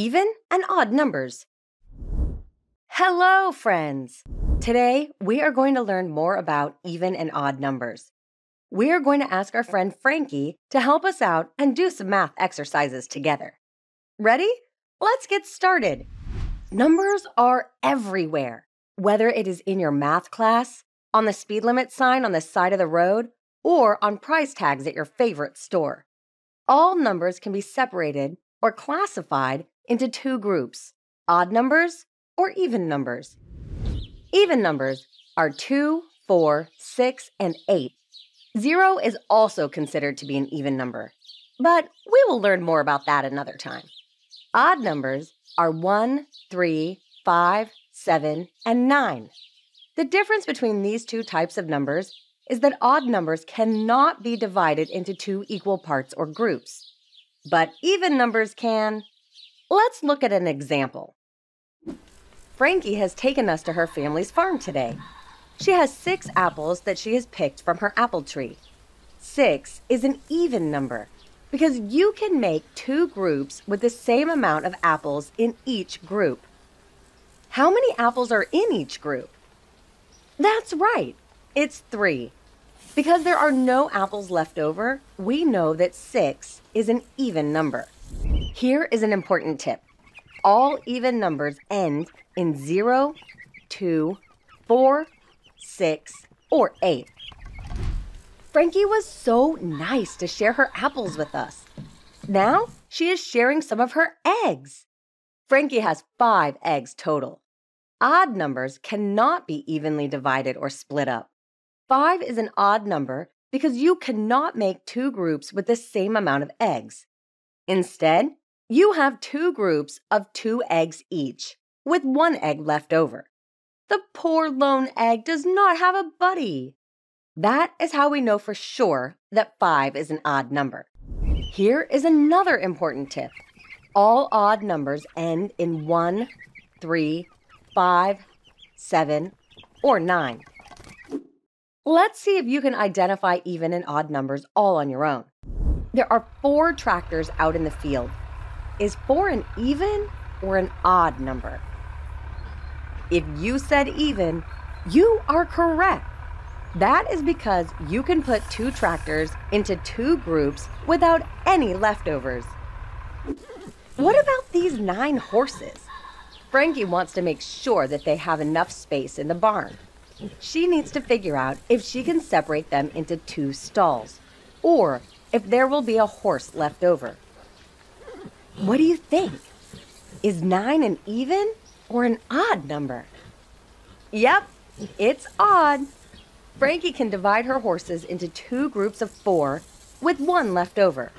even and odd numbers. Hello, friends! Today, we are going to learn more about even and odd numbers. We are going to ask our friend Frankie to help us out and do some math exercises together. Ready? Let's get started. Numbers are everywhere, whether it is in your math class, on the speed limit sign on the side of the road, or on price tags at your favorite store. All numbers can be separated or classified into two groups odd numbers or even numbers. Even numbers are 2, 4, 6, and 8. Zero is also considered to be an even number, but we will learn more about that another time. Odd numbers are 1, 3, 5, 7, and 9. The difference between these two types of numbers is that odd numbers cannot be divided into two equal parts or groups, but even numbers can. Let's look at an example. Frankie has taken us to her family's farm today. She has six apples that she has picked from her apple tree. Six is an even number because you can make two groups with the same amount of apples in each group. How many apples are in each group? That's right, it's three. Because there are no apples left over, we know that six is an even number. Here is an important tip all even numbers end in 0, 2, 4, 6, or 8. Frankie was so nice to share her apples with us. Now she is sharing some of her eggs. Frankie has five eggs total. Odd numbers cannot be evenly divided or split up. Five is an odd number because you cannot make two groups with the same amount of eggs. Instead, you have two groups of two eggs each, with one egg left over. The poor lone egg does not have a buddy. That is how we know for sure that 5 is an odd number. Here is another important tip. All odd numbers end in 1, 3, 5, 7, or 9. Let's see if you can identify even and odd numbers all on your own. There are four tractors out in the field is 4 an even or an odd number? If you said even, you are correct. That is because you can put two tractors into two groups without any leftovers. What about these nine horses? Frankie wants to make sure that they have enough space in the barn. She needs to figure out if she can separate them into two stalls, or if there will be a horse left over. What do you think? Is nine an even or an odd number? Yep, it's odd. Frankie can divide her horses into two groups of four with one left over.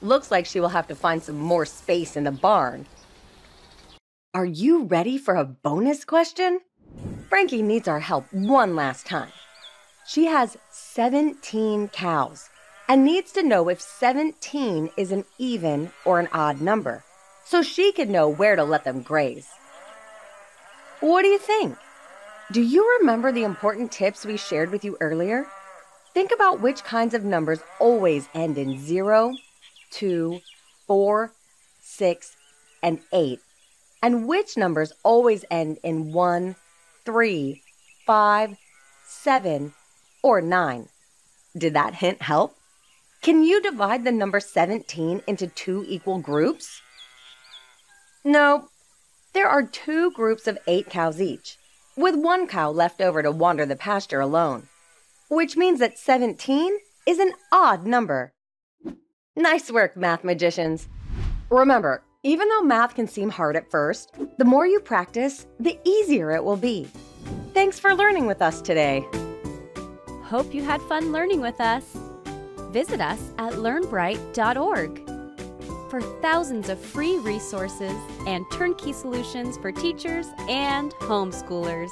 Looks like she will have to find some more space in the barn. Are you ready for a bonus question? Frankie needs our help one last time. She has 17 cows and needs to know if 17 is an even or an odd number so she can know where to let them graze. What do you think? Do you remember the important tips we shared with you earlier? Think about which kinds of numbers always end in 0, 2, 4, 6, and 8, and which numbers always end in 1, 3, 5, 7, or 9. Did that hint help? Can you divide the number 17 into two equal groups? No. There are two groups of eight cows each, with one cow left over to wander the pasture alone, which means that 17 is an odd number. Nice work, math magicians. Remember, even though math can seem hard at first, the more you practice, the easier it will be. Thanks for learning with us today. Hope you had fun learning with us visit us at learnbright.org for thousands of free resources and turnkey solutions for teachers and homeschoolers.